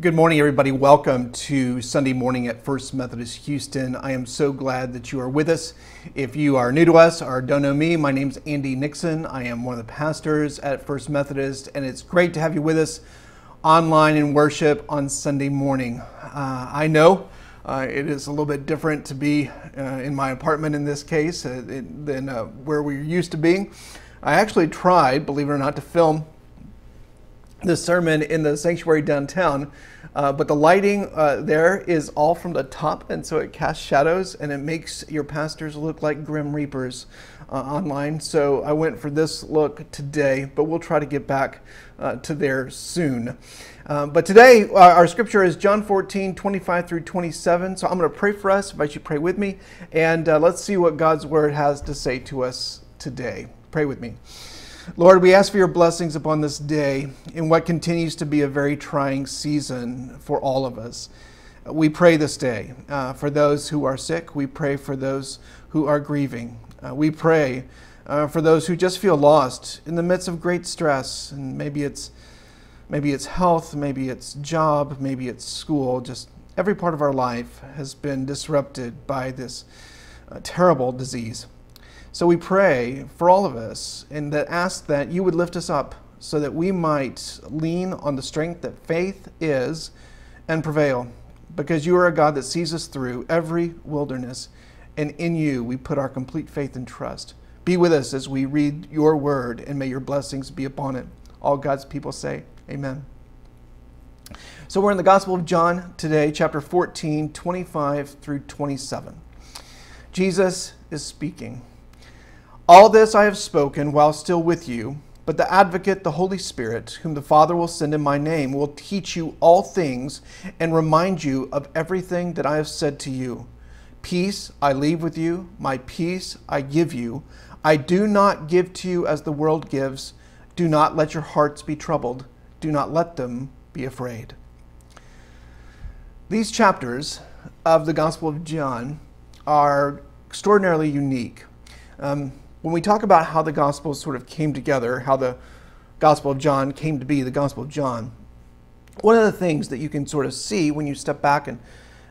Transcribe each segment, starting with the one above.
Good morning, everybody. Welcome to Sunday morning at First Methodist Houston. I am so glad that you are with us. If you are new to us or don't know me, my name is Andy Nixon. I am one of the pastors at First Methodist, and it's great to have you with us online in worship on Sunday morning. Uh, I know uh, it is a little bit different to be uh, in my apartment in this case uh, than uh, where we're used to being. I actually tried, believe it or not, to film the sermon in the sanctuary downtown, uh, but the lighting uh, there is all from the top, and so it casts shadows and it makes your pastors look like grim reapers uh, online. So I went for this look today, but we'll try to get back uh, to there soon. Um, but today, uh, our scripture is John 14, 25 through 27. So I'm going to pray for us, invite you to pray with me, and let's see what God's word has to say to us today. Pray with me. Lord, we ask for your blessings upon this day in what continues to be a very trying season for all of us. We pray this day uh, for those who are sick. We pray for those who are grieving. Uh, we pray uh, for those who just feel lost in the midst of great stress, and maybe it's maybe it's health, maybe it's job, maybe it's school. Just every part of our life has been disrupted by this uh, terrible disease. So we pray for all of us and that ask that you would lift us up so that we might lean on the strength that faith is and prevail. Because you are a God that sees us through every wilderness, and in you we put our complete faith and trust. Be with us as we read your word, and may your blessings be upon it. All God's people say, Amen. So we're in the Gospel of John today, chapter 14, 25 through 27. Jesus is speaking. All this I have spoken while still with you, but the advocate, the Holy Spirit, whom the Father will send in my name, will teach you all things and remind you of everything that I have said to you. Peace I leave with you, my peace I give you. I do not give to you as the world gives. Do not let your hearts be troubled. Do not let them be afraid. These chapters of the Gospel of John are extraordinarily unique. Um, when we talk about how the Gospels sort of came together, how the Gospel of John came to be the Gospel of John, one of the things that you can sort of see when you step back and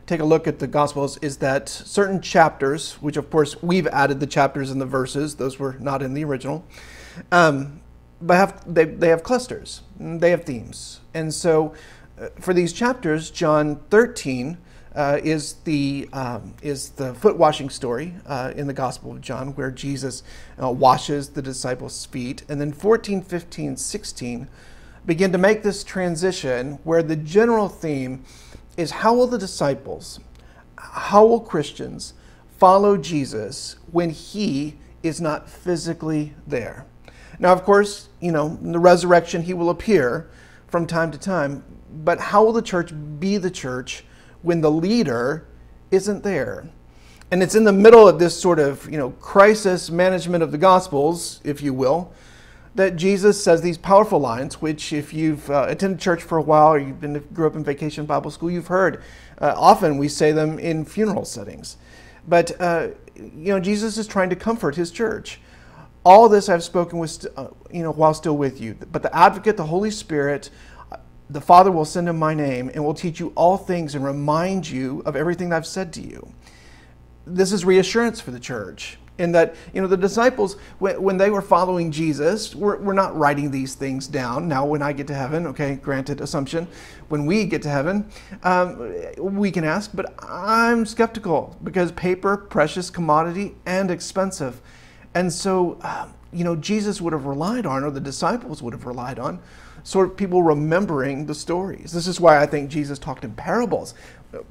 take a look at the Gospels is that certain chapters, which of course we've added the chapters and the verses, those were not in the original, um, but have, they, they have clusters, they have themes. And so uh, for these chapters, John 13, uh, is the um, is the foot washing story uh, in the Gospel of John, where Jesus uh, washes the disciples' feet, and then 14, 15, 16 begin to make this transition where the general theme is how will the disciples, how will Christians follow Jesus when he is not physically there? Now, of course, you know, in the resurrection, he will appear from time to time, but how will the church be the church? When the leader isn't there. And it's in the middle of this sort of, you know, crisis management of the gospels, if you will, that Jesus says these powerful lines, which if you've uh, attended church for a while or you've been grew up in vacation Bible school, you've heard. Uh, often we say them in funeral settings. But, uh, you know, Jesus is trying to comfort his church. All this I've spoken with, uh, you know, while still with you. But the advocate, the Holy Spirit, the Father will send in my name and will teach you all things and remind you of everything I've said to you. This is reassurance for the church in that, you know, the disciples, when they were following Jesus, were, were not writing these things down. Now, when I get to heaven, okay, granted assumption, when we get to heaven, um, we can ask, but I'm skeptical because paper, precious commodity, and expensive. And so, um, you know, Jesus would have relied on, or the disciples would have relied on, sort of people remembering the stories. This is why I think Jesus talked in parables.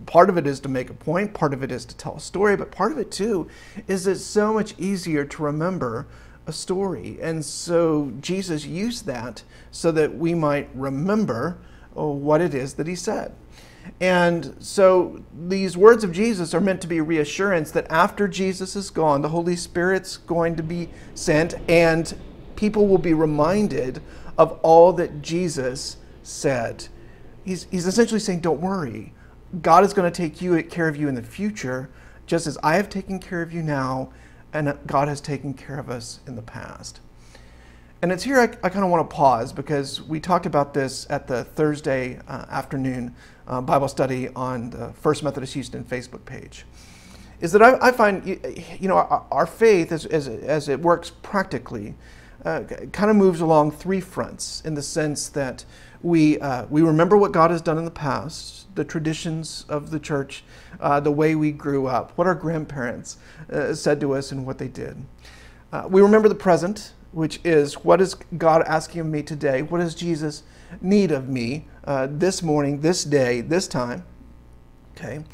Part of it is to make a point, part of it is to tell a story, but part of it too is it's so much easier to remember a story. And so Jesus used that so that we might remember oh, what it is that he said. And so these words of Jesus are meant to be reassurance that after Jesus is gone, the Holy Spirit's going to be sent and people will be reminded of all that Jesus said. He's, he's essentially saying, Don't worry. God is going to take you care of you in the future, just as I have taken care of you now, and God has taken care of us in the past. And it's here I, I kind of want to pause because we talked about this at the Thursday uh, afternoon uh, Bible study on the First Methodist Houston Facebook page. Is that I, I find, you know, our, our faith as, as, as, it works practically uh, kind of moves along three fronts in the sense that we, uh, we remember what God has done in the past, the traditions of the church, uh, the way we grew up, what our grandparents uh, said to us, and what they did. Uh, we remember the present, which is what is God asking of me today? What does Jesus need of me uh, this morning, this day, this time? Okay.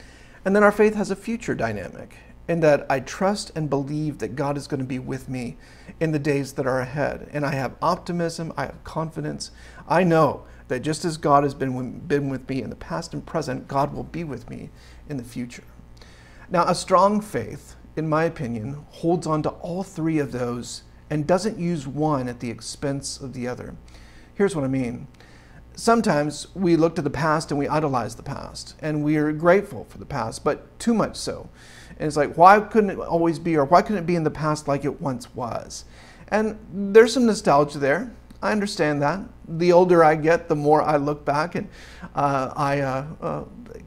And then our faith has a future dynamic in that I trust and believe that God is going to be with me in the days that are ahead. And I have optimism, I have confidence. I know that just as God has been, been with me in the past and present, God will be with me in the future. Now, a strong faith, in my opinion, holds on to all three of those and doesn't use one at the expense of the other. Here's what I mean. Sometimes we look to the past and we idolize the past, and we are grateful for the past, but too much so. And it's like, why couldn't it always be, or why couldn't it be in the past like it once was? And there's some nostalgia there. I understand that. The older I get, the more I look back, and uh, I uh, uh,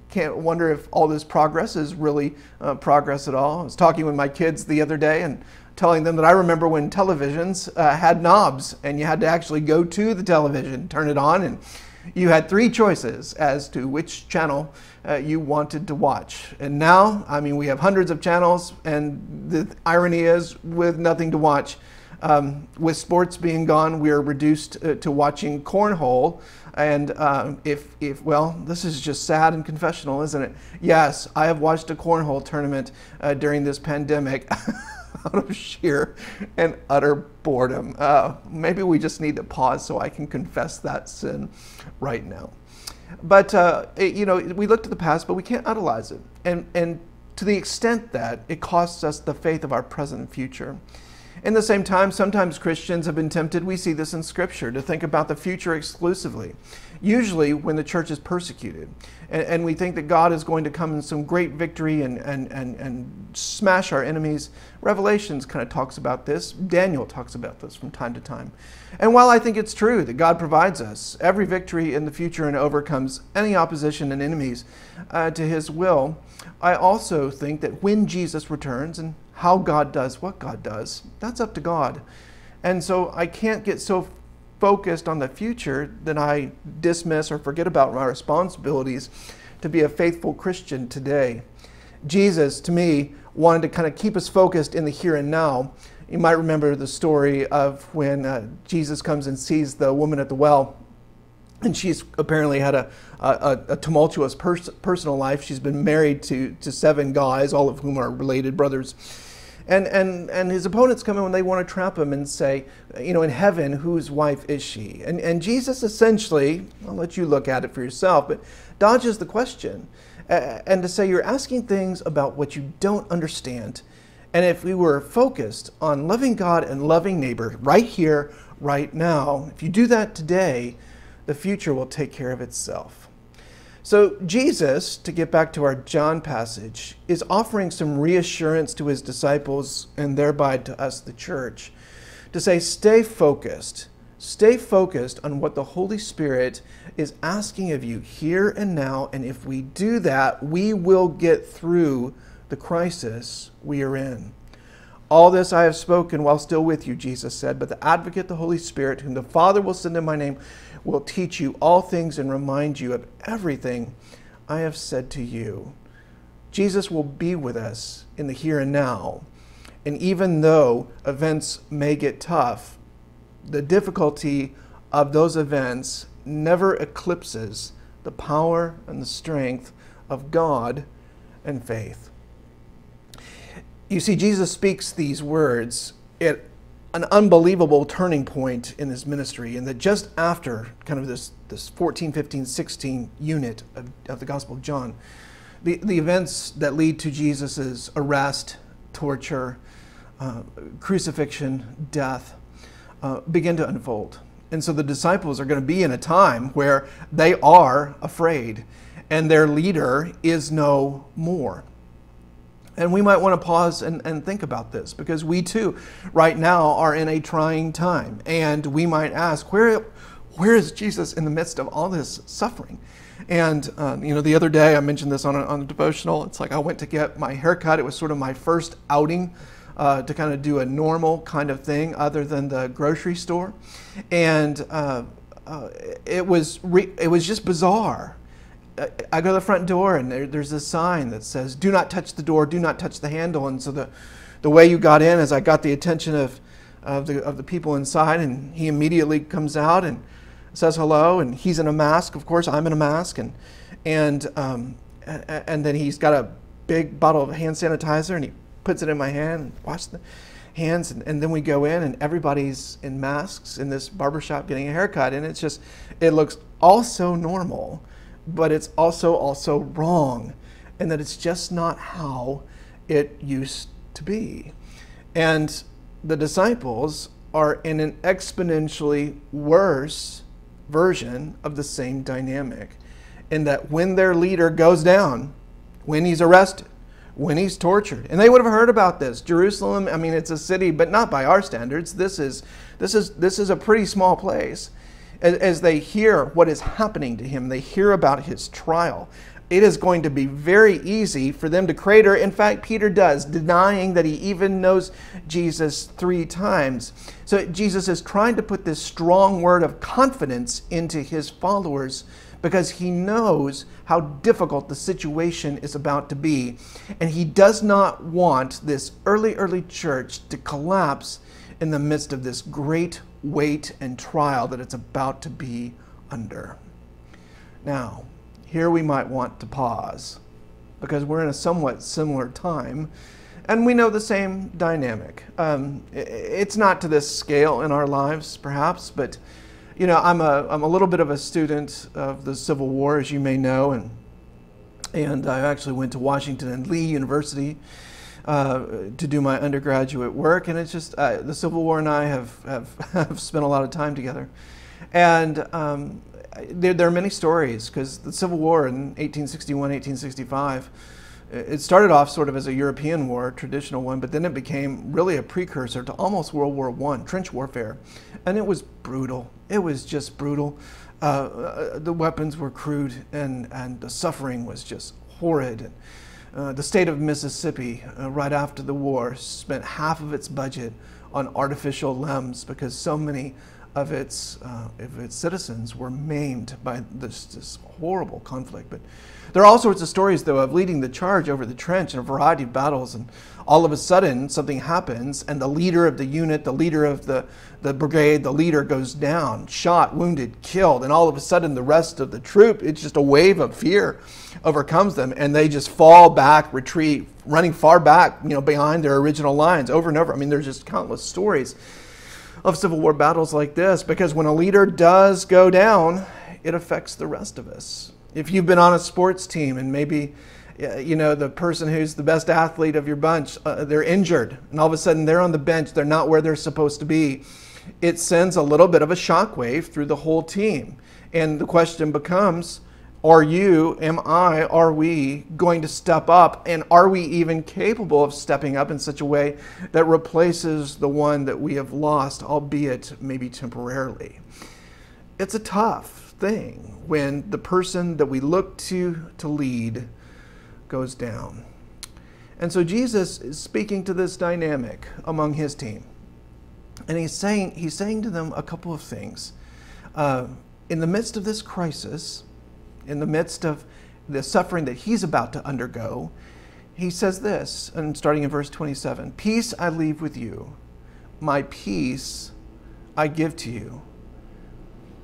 can't wonder if all this progress is really uh, progress at all. I was talking with my kids the other day, and telling them that I remember when televisions uh, had knobs and you had to actually go to the television, turn it on, and you had three choices as to which channel uh, you wanted to watch. And now, I mean, we have hundreds of channels, and the irony is, with nothing to watch, um, with sports being gone, we are reduced uh, to watching cornhole. And um, if, if, well, this is just sad and confessional, isn't it? Yes, I have watched a cornhole tournament uh, during this pandemic. out of sheer and utter boredom. Uh, maybe we just need to pause so I can confess that sin right now. But, uh, it, you know, we look to the past, but we can't idolize it. And, and to the extent that it costs us the faith of our present and future. In the same time, sometimes Christians have been tempted, we see this in Scripture, to think about the future exclusively, usually when the church is persecuted. And, and, we think that God is going to come in some great victory and, and, and, and smash our enemies. Revelations kind of talks about this. Daniel talks about this from time to time. And while I think it's true that God provides us every victory in the future and overcomes any opposition and enemies uh, to his will, I also think that when Jesus returns and how God does what God does, that's up to God. And so I can't get so focused on the future that I dismiss or forget about my responsibilities to be a faithful Christian today. Jesus, to me, wanted to kind of keep us focused in the here and now. You might remember the story of when uh, Jesus comes and sees the woman at the well and she's apparently had a, a, a tumultuous pers- personal life. She's been married to, to seven guys, all of whom are related brothers. And, and, and his opponents come in when they want to trap him and say, you know, in heaven, whose wife is she? And, and Jesus essentially, I'll let you look at it for yourself, but dodges the question. Uh, and to say you're asking things about what you don't understand. And if we were focused on loving God and loving neighbor right here, right now, if you do that today, the future will take care of itself. So, Jesus, to get back to our John passage, is offering some reassurance to his disciples and thereby to us, the church, to say, stay focused. Stay focused on what the Holy Spirit is asking of you here and now. And if we do that, we will get through the crisis we are in. All this I have spoken while still with you, Jesus said, but the advocate, the Holy Spirit, whom the Father will send in my name, will teach you all things and remind you of everything I have said to you. Jesus will be with us in the here and now. And even though events may get tough, the difficulty of those events never eclipses the power and the strength of God and faith. You see, Jesus speaks these words at an unbelievable turning point in his ministry, and that just after kind of this, this 14, 15, 16 unit of, of the Gospel of John, the, the events that lead to Jesus' arrest, torture, uh, crucifixion, death, uh, begin to unfold. And so the disciples are going to be in a time where they are afraid, and their leader is no more. And we might want to pause and, and think about this because we too, right now, are in a trying time. And we might ask, where, where is Jesus in the midst of all this suffering? And, uh, you know, the other day I mentioned this on a, on a devotional. It's like I went to get my haircut. It was sort of my first outing uh, to kind of do a normal kind of thing other than the grocery store. And uh, uh it, was it was just bizarre I go to the front door and there, there's this sign that says, "Do not touch the door. Do not touch the handle." And so the, the way you got in is I got the attention of, of the of the people inside, and he immediately comes out and says hello, and he's in a mask. Of course, I'm in a mask, and and um, and then he's got a big bottle of hand sanitizer, and he puts it in my hand and washes the hands, and, and then we go in, and everybody's in masks in this barbershop getting a haircut, and it's just it looks all so normal but it's also also wrong and that it's just not how it used to be. And the disciples are in an exponentially worse version of the same dynamic in that when their leader goes down, when he's arrested, when he's tortured, and they would have heard about this. Jerusalem, I mean, it's a city, but not by our standards. This is this is this is a pretty small place as they hear what is happening to him, they hear about his trial, it is going to be very easy for them to crater. In fact, Peter does, denying that he even knows Jesus three times. So Jesus is trying to put this strong word of confidence into his followers because he knows how difficult the situation is about to be. And he does not want this early, early church to collapse in the midst of this great weight and trial that it's about to be under. Now, here we might want to pause because we're in a somewhat similar time and we know the same dynamic. Um, it's not to this scale in our lives, perhaps, but you know, I'm a, I'm a little bit of a student of the Civil War, as you may know, and, and I actually went to Washington and Lee University uh, to do my undergraduate work, and it's just uh, the Civil War and I have, have, have spent a lot of time together. And um, there, there, are many stories because the Civil War in 1861, 1865, it started off sort of as a European war, traditional one, but then it became really a precursor to almost World War I, trench warfare. And it was brutal. It was just brutal. Uh, uh, the weapons were crude, and, and the suffering was just horrid. And, uh, the state of Mississippi, uh, right after the war, spent half of its budget on artificial limbs because so many of its, uh, of its citizens were maimed by this, this horrible conflict. But there are all sorts of stories, though, of leading the charge over the trench in a variety of battles, and all of a sudden something happens, and the leader of the unit, the leader of the, the brigade, the leader goes down, shot, wounded, killed, and all of a sudden the rest of the troop, it's just a wave of fear overcomes them, and they just fall back, retreat, running far back, you know, behind their original lines over and over. I mean, there's just countless stories of Civil War battles like this because when a leader does go down, it affects the rest of us. If you've been on a sports team and maybe you know the person who's the best athlete of your bunch uh, they're injured and all of a sudden they're on the bench they're not where they're supposed to be it sends a little bit of a shockwave through the whole team and the question becomes are you am i are we going to step up and are we even capable of stepping up in such a way that replaces the one that we have lost albeit maybe temporarily it's a tough thing when the person that we look to to lead goes down. And so Jesus is speaking to this dynamic among his team. And he's saying, he's saying to them a couple of things. Uh, in the midst of this crisis, in the midst of the suffering that he's about to undergo, he says this, and starting in verse 27 Peace I leave with you, my peace I give to you.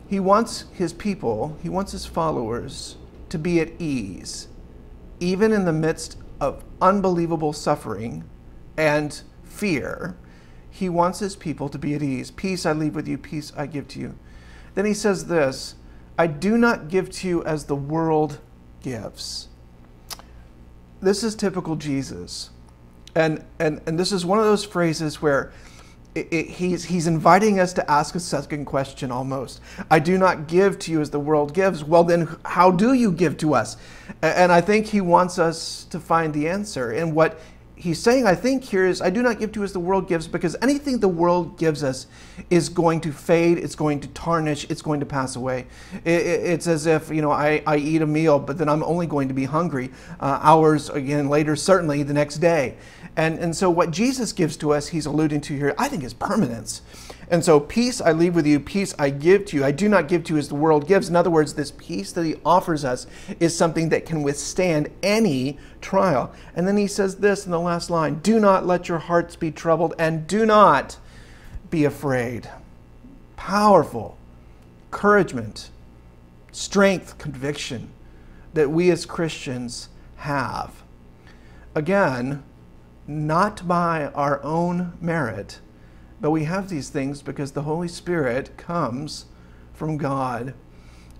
He wants his people, he wants his followers to be at ease, even in the midst of unbelievable suffering and fear. He wants his people to be at ease. Peace I leave with you, peace I give to you. Then he says this I do not give to you as the world gives. This is typical Jesus. And, and, and this is one of those phrases where it, it, he's, he's inviting us to ask a second question almost. I do not give to you as the world gives. Well, then, how do you give to us? And I think he wants us to find the answer in what he's saying, I think, here is, I do not give to as the world gives, because anything the world gives us is going to fade, it's going to tarnish, it's going to pass away. it's as if, you know, I, I eat a meal, but then I'm only going to be hungry uh, hours again later, certainly the next day. And, and so what Jesus gives to us, he's alluding to here, I think is permanence. And so, peace I leave with you, peace I give to you. I do not give to you as the world gives. In other words, this peace that he offers us is something that can withstand any trial. And then he says this in the last line Do not let your hearts be troubled, and do not be afraid. Powerful encouragement, strength, conviction that we as Christians have. Again, not by our own merit but we have these things because the Holy Spirit comes from God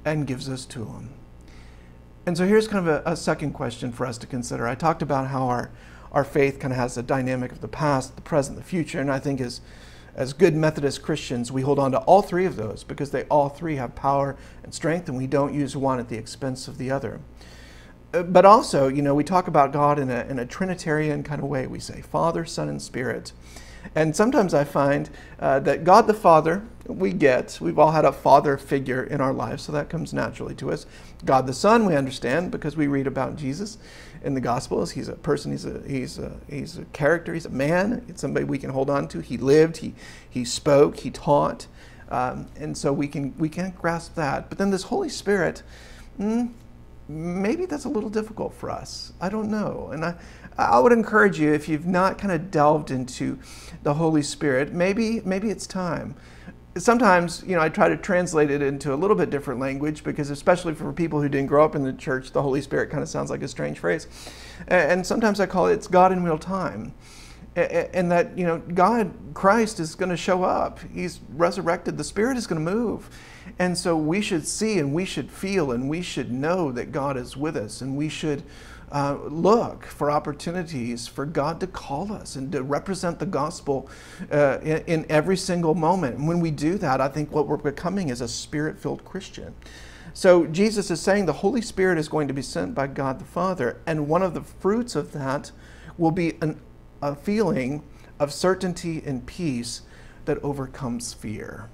and gives us to Him. And so here's kind of a, a, second question for us to consider. I talked about how our, our faith kind of has a dynamic of the past, the present, the future, and I think as, as good Methodist Christians, we hold on to all three of those because they all three have power and strength, and we don't use one at the expense of the other. But also, you know, we talk about God in a, in a Trinitarian kind of way. We say Father, Son, and Spirit. And sometimes I find uh, that God the Father, we get, we've all had a father figure in our lives, so that comes naturally to us. God the Son, we understand because we read about Jesus in the Gospels. He's a person, he's a, he's a, he's a character, he's a man, it's somebody we can hold on to. He lived, he, he spoke, he taught. Um, and so we can, we can grasp that. But then this Holy Spirit, mm, maybe that's a little difficult for us. I don't know. And I, I would encourage you, if you've not kind of delved into the Holy Spirit, maybe, maybe it's time. Sometimes, you know, I try to translate it into a little bit different language because, especially for people who didn't grow up in the church, the Holy Spirit kind of sounds like a strange phrase. And sometimes I call it it's God in real time and that you know god christ is going to show up he's resurrected the spirit is going to move and so we should see and we should feel and we should know that god is with us and we should uh, look for opportunities for God to call us and to represent the gospel uh, in, in, every single moment. And when we do that, I think what we're becoming is a spirit filled Christian. So Jesus is saying the Holy Spirit is going to be sent by God the Father, and one of the fruits of that will be an a feeling of certainty and peace that overcomes fear.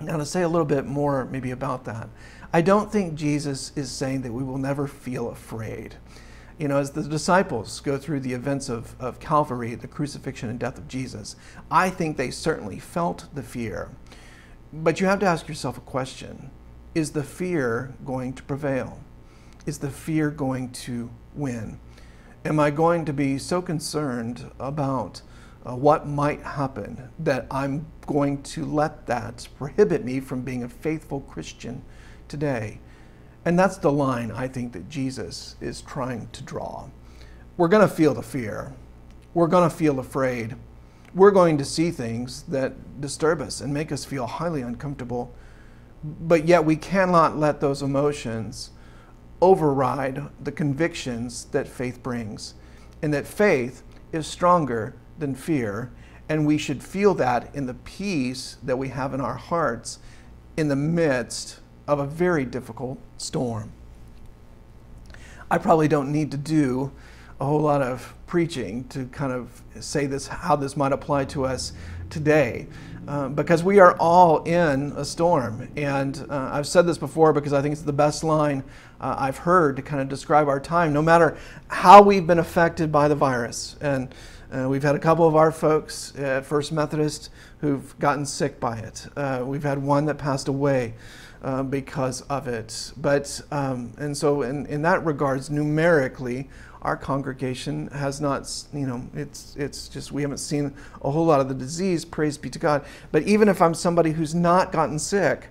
Now, to say a little bit more maybe about that, I don't think Jesus is saying that we will never feel afraid. You know, as the disciples go through the events of, of Calvary, the crucifixion and death of Jesus, I think they certainly felt the fear. But you have to ask yourself a question Is the fear going to prevail? Is the fear going to win? am I going to be so concerned about uh, what might happen that I'm going to let that prohibit me from being a faithful Christian today? And that's the line I think that Jesus is trying to draw. We're going to feel the fear. We're going to feel afraid. We're going to see things that disturb us and make us feel highly uncomfortable. But yet we cannot let those emotions override the convictions that faith brings, and that faith is stronger than fear, and we should feel that in the peace that we have in our hearts in the midst of a very difficult storm. I probably don't need to do a whole lot of preaching to kind of say this how this might apply to us today uh, because we are all in a storm. And uh, i've said this before because i think it's the best line uh, i've heard to kind of describe our time no matter how we've been affected by the virus. And uh, we've had a couple of our folks at first methodist who've gotten sick by it. Uh, we've had one that passed away uh, because of it. But um, and so in, in that regards numerically our congregation has not, you know, it's, it's just we haven't seen a whole lot of the disease, praise be to God. But even if I'm somebody who's not gotten sick,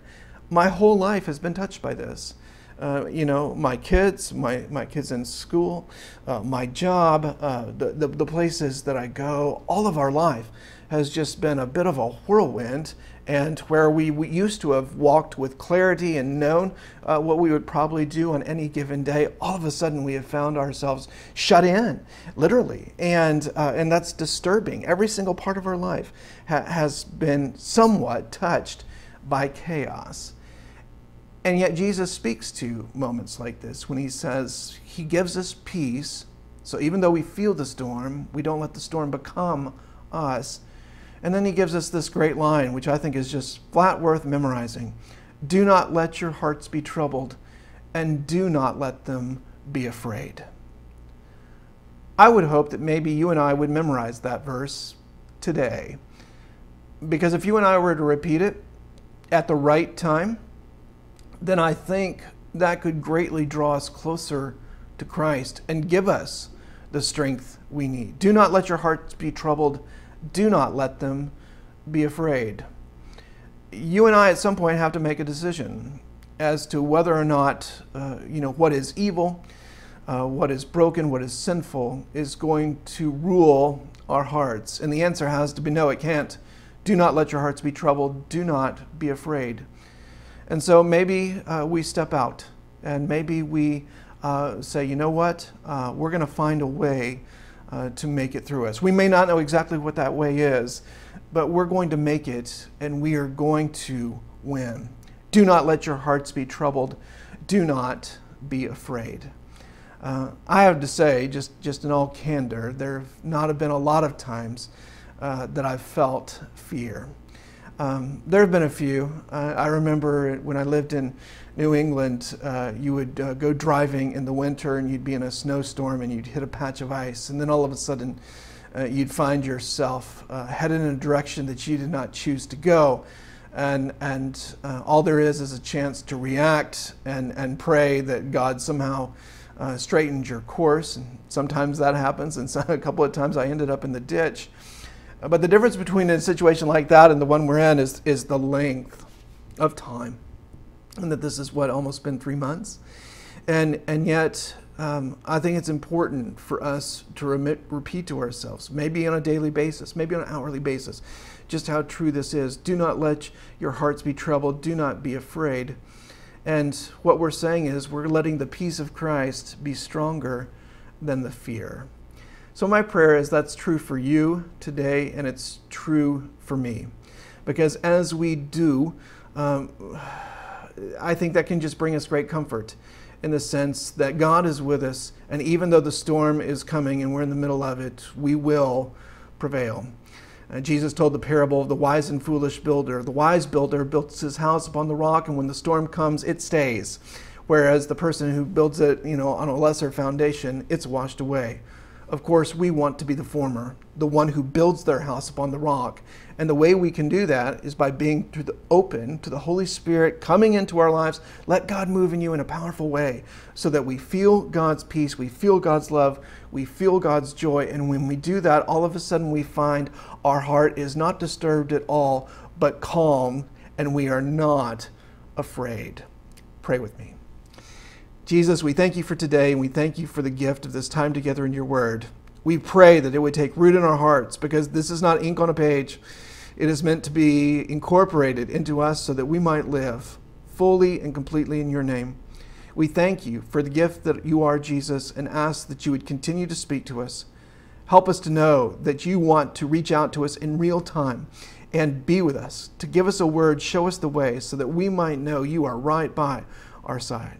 my whole life has been touched by this. Uh, you know, my kids, my, my kids in school, uh, my job, uh, the, the, the places that I go, all of our life has just been a bit of a whirlwind and where we, we, used to have walked with clarity and known uh, what we would probably do on any given day, all of a sudden we have found ourselves shut in, literally. And, uh, and that's disturbing. Every single part of our life ha- has been somewhat touched by chaos. And yet Jesus speaks to moments like this when he says he gives us peace So even though we feel the storm, we don't let the storm become us. And then he gives us this great line, which I think is just flat worth memorizing Do not let your hearts be troubled, and do not let them be afraid. I would hope that maybe you and I would memorize that verse today. Because if you and I were to repeat it at the right time, then I think that could greatly draw us closer to Christ and give us the strength we need. Do not let your hearts be troubled. Do not let them be afraid. You and I at some point have to make a decision as to whether or not, uh, you know, what is evil uh, what is broken, what is sinful, is going to rule our hearts? And the answer has to be no, it can't. Do not let your hearts be troubled. Do not be afraid. And so maybe uh, we step out and maybe we uh, say, you know what, uh, we're going to find a way uh, to make it through us. We may not know exactly what that way is, but we're going to make it and we are going to win. Do not let your hearts be troubled. Do not be afraid. Uh, I have to say, just, just in all candor, there have not have been a lot of times uh, that I've felt fear. Um, there have been a few. Uh, I remember when I lived in New England, uh, you would uh, go driving in the winter and you'd be in a snowstorm and you'd hit a patch of ice, and then all of a sudden uh, you'd find yourself headed in a direction that you did not choose to go. And, and all there is is a chance to react and, and pray that God somehow uh, straightened your course. And sometimes that happens, and so, a couple of times I ended up in the ditch. But the difference between a situation like that and the one we're in is, is the length of time. And that this is what almost been three months. And, and yet, um, I think it's important for us to remit, repeat to ourselves, maybe on a daily basis, maybe on an hourly basis, just how true this is. Do not let your hearts be troubled. Do not be afraid. And what we're saying is we're letting the peace of Christ be stronger than the fear. So, my prayer is that's true for you today, and it's true for me. Because as we do, um, I think that can just bring us great comfort in the sense that God is with us, and even though the storm is coming and we're in the middle of it, we will prevail. Uh, Jesus told the parable of the wise and foolish builder. The wise builder builds his house upon the rock, and when the storm comes, it stays. Whereas the person who builds it, you know, on a lesser foundation, it's washed away. Of course, we want to be the former, the one who builds their house upon the rock. And the way we can do that is by being to the open to the Holy Spirit coming into our lives. Let God move in you in a powerful way so that we feel God's peace, we feel God's love, we feel God's joy. And when we do that, all of a sudden we find our heart is not disturbed at all, but calm, and we are not afraid. Pray with me. Jesus, we thank you for today, and we thank you for the gift of this time together in your word. We pray that it would take root in our hearts because this is not ink on a page. It is meant to be incorporated into us so that we might live fully and completely in your name. We thank you for the gift that you are, Jesus, and ask that you would continue to speak to us. Help us to know that you want to reach out to us in real time and be with us, to give us a word, show us the way, so that we might know you are right by our side.